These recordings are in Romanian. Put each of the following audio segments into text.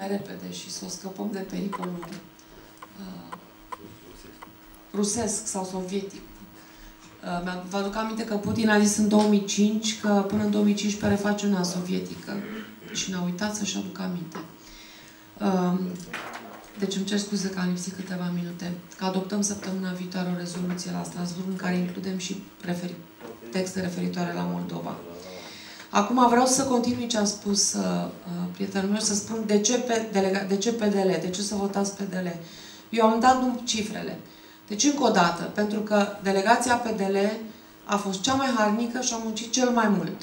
mai repede și să o scăpăm de pericolul uh, rusesc sau sovietic. Uh, vă aduc aminte că Putin a zis în 2005 că până în 2015 reface una sovietică și n-a uitat să-și aducă aminte. Uh, deci îmi cer scuze că am lipsit câteva minute. Că adoptăm săptămâna viitoare o rezoluție la Strasburg în care includem și referi texte referitoare la Moldova. Acum vreau să continui ce a spus uh, uh prietenul meu, să spun de ce, pe, delega, de ce PDL, de ce să votați PDL. Eu am dat cifrele. Deci, încă o dată, pentru că delegația PDL a fost cea mai harnică și a muncit cel mai mult.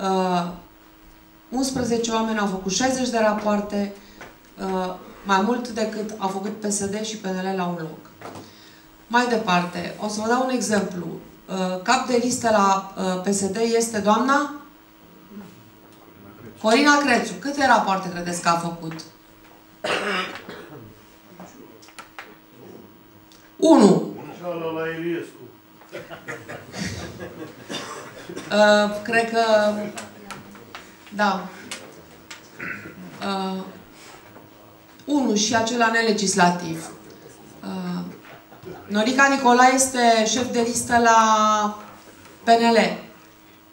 Uh, 11 oameni au făcut 60 de rapoarte, uh, mai mult decât au făcut PSD și PNL la un loc. Mai departe, o să vă dau un exemplu. Uh, cap de listă la uh, PSD este doamna Corina Crețu. Câte rapoarte credeți că a făcut? 1. la Iliescu. Uh, cred că... Da. Uh, 1 și acela nelegislativ. Uh, Norica Nicolae este șef de listă la PNL.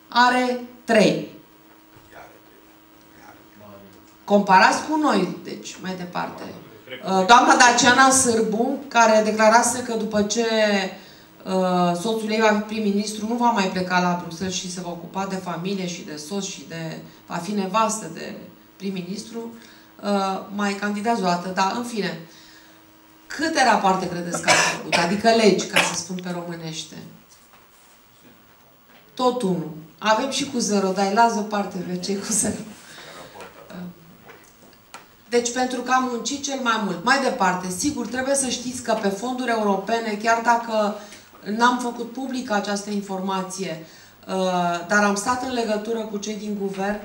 Are 3. Comparați cu noi, deci, mai departe. Uh, doamna Daciana Sârbu, care declarase că după ce uh, soțul ei va fi prim-ministru, nu va mai pleca la Bruxelles și se va ocupa de familie și de soț și de... va fi nevastă de prim-ministru, uh, mai candidează o dată. Dar, în fine, câte rapoarte credeți că a făcut? Adică legi, ca să spun pe românește. Tot unul. Avem și cu zero, dar las o parte pe cei cu zero. Deci pentru că am muncit cel mai mult. Mai departe, sigur, trebuie să știți că pe fonduri europene, chiar dacă n-am făcut publică această informație, uh, dar am stat în legătură cu cei din guvern,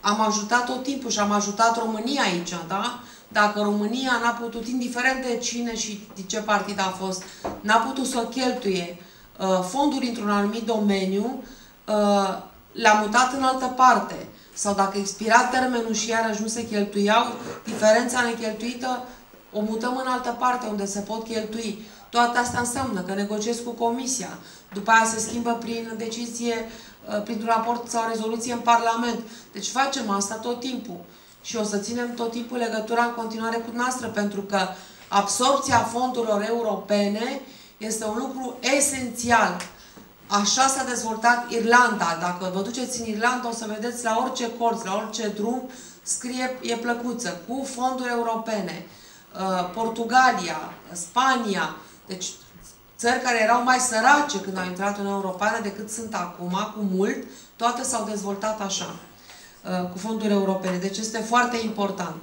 am ajutat tot timpul și am ajutat România aici, da? Dacă România n-a putut, indiferent de cine și de ce partid a fost, n-a putut să cheltuie uh, fonduri într-un anumit domeniu, uh, le-a mutat în altă parte sau dacă expira termenul și iarăși nu se cheltuiau, diferența necheltuită o mutăm în altă parte unde se pot cheltui. Toate asta înseamnă că negociezi cu Comisia, după aia se schimbă prin decizie, uh, printr-un raport sau rezoluție în Parlament. Deci facem asta tot timpul. Și o să ținem tot timpul legătura în continuare cu noastră, pentru că absorpția fondurilor europene este un lucru esențial Așa s-a dezvoltat Irlanda. Dacă vă duceți în Irlanda, o să vedeți la orice corț, la orice drum, scrie, e plăcuță, cu fonduri europene. Uh, Portugalia, Spania, deci țări care erau mai sărace când au intrat în Europeană decât sunt acum, cu mult, toate s-au dezvoltat așa, uh, cu fonduri europene. Deci este foarte important.